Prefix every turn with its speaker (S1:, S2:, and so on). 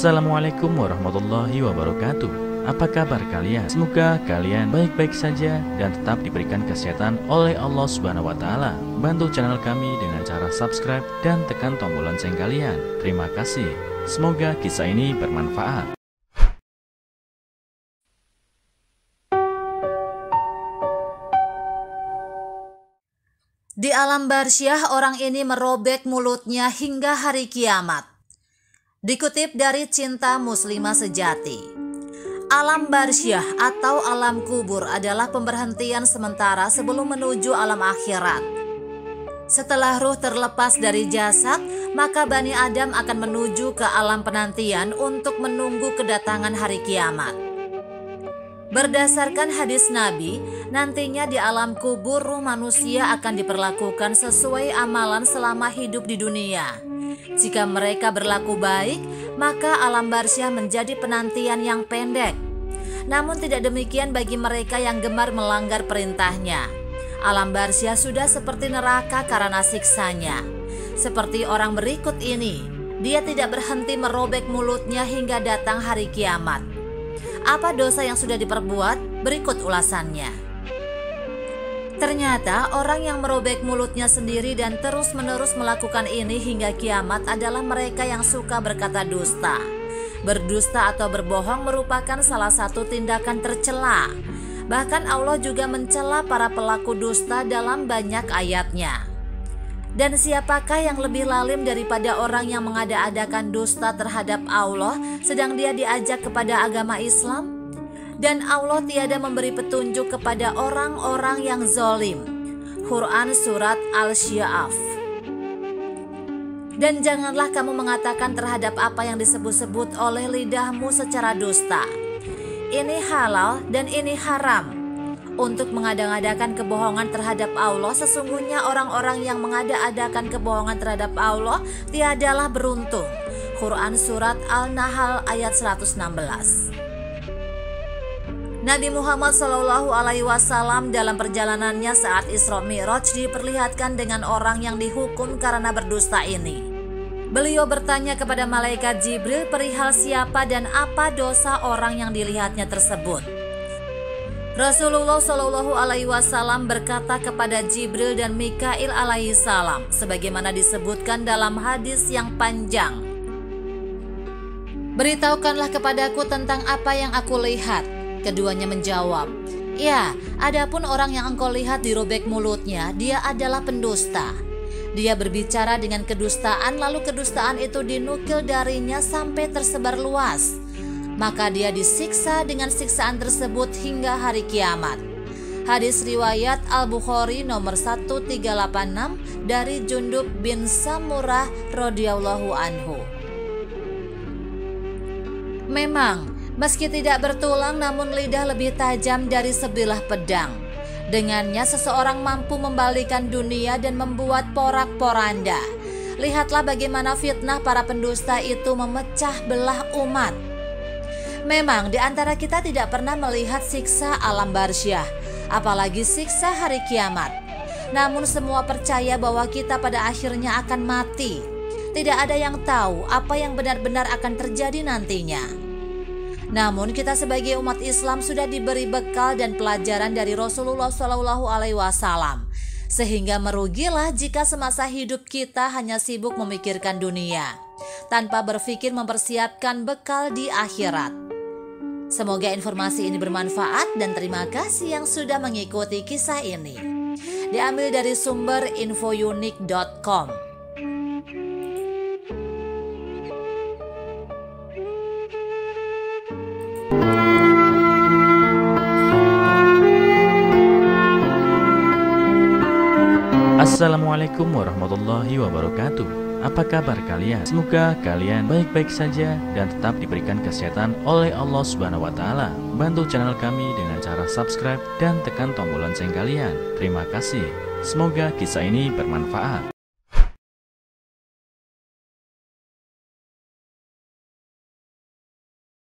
S1: Assalamualaikum warahmatullahi wabarakatuh Apa kabar kalian? Semoga kalian baik-baik saja dan tetap diberikan kesehatan oleh Allah Subhanahu wa taala. Bantu channel kami dengan cara subscribe dan tekan tombol lonceng kalian. Terima kasih. Semoga kisah ini bermanfaat.
S2: Di alam barsyah orang ini merobek mulutnya hingga hari kiamat. Dikutip dari Cinta Muslimah Sejati. Alam barsyah atau alam kubur adalah pemberhentian sementara sebelum menuju alam akhirat. Setelah ruh terlepas dari jasad, maka Bani Adam akan menuju ke alam penantian untuk menunggu kedatangan hari kiamat. Berdasarkan hadis Nabi, nantinya di alam kubur ruh manusia akan diperlakukan sesuai amalan selama hidup di dunia. Jika mereka berlaku baik, maka alam barsyah menjadi penantian yang pendek. Namun tidak demikian bagi mereka yang gemar melanggar perintahnya. Alam barsyah sudah seperti neraka karena siksanya. Seperti orang berikut ini, dia tidak berhenti merobek mulutnya hingga datang hari kiamat. Apa dosa yang sudah diperbuat? Berikut ulasannya. Ternyata orang yang merobek mulutnya sendiri dan terus-menerus melakukan ini hingga kiamat adalah mereka yang suka berkata dusta. Berdusta atau berbohong merupakan salah satu tindakan tercela. Bahkan Allah juga mencela para pelaku dusta dalam banyak ayatnya. Dan siapakah yang lebih lalim daripada orang yang mengada-adakan dusta terhadap Allah sedang dia diajak kepada agama Islam? Dan Allah tiada memberi petunjuk kepada orang-orang yang zolim. Quran Surat Al-Syi'af Dan janganlah kamu mengatakan terhadap apa yang disebut-sebut oleh lidahmu secara dusta. Ini halal dan ini haram untuk mengada-adakan kebohongan terhadap Allah sesungguhnya orang-orang yang mengada-adakan kebohongan terhadap Allah tiadalah beruntung Quran Surat Al-Nahl ayat 116 Nabi Muhammad Shallallahu Alaihi Wasallam dalam perjalanannya saat Isra Mi'raj diperlihatkan dengan orang yang dihukum karena berdusta ini. Beliau bertanya kepada malaikat Jibril perihal siapa dan apa dosa orang yang dilihatnya tersebut. Rasulullah Shallallahu Alaihi Wasallam berkata kepada Jibril dan Mikail alaihi salam, sebagaimana disebutkan dalam hadis yang panjang. Beritahukanlah kepadaku tentang apa yang aku lihat. Keduanya menjawab, Ya, adapun orang yang engkau lihat dirobek mulutnya, dia adalah pendusta. Dia berbicara dengan kedustaan, lalu kedustaan itu dinukil darinya sampai tersebar luas maka dia disiksa dengan siksaan tersebut hingga hari kiamat. Hadis riwayat Al-Bukhari nomor 1386 dari Jundub bin Samurah radhiyallahu anhu. Memang, meski tidak bertulang namun lidah lebih tajam dari sebilah pedang. Dengannya seseorang mampu membalikan dunia dan membuat porak-poranda. Lihatlah bagaimana fitnah para pendusta itu memecah belah umat Memang di antara kita tidak pernah melihat siksa alam barsyah, apalagi siksa hari kiamat. Namun semua percaya bahwa kita pada akhirnya akan mati. Tidak ada yang tahu apa yang benar-benar akan terjadi nantinya. Namun kita sebagai umat Islam sudah diberi bekal dan pelajaran dari Rasulullah Shallallahu Alaihi Wasallam, sehingga merugilah jika semasa hidup kita hanya sibuk memikirkan dunia tanpa berpikir mempersiapkan bekal di akhirat. Semoga informasi ini bermanfaat dan terima kasih yang sudah mengikuti kisah ini. Diambil dari sumber infounik.com.
S1: Assalamualaikum warahmatullahi wabarakatuh. Apa kabar kalian? Semoga kalian baik-baik saja dan tetap diberikan kesehatan oleh Allah Subhanahu wa taala. Bantu channel kami dengan cara subscribe dan tekan tombol lonceng kalian. Terima kasih. Semoga kisah ini bermanfaat.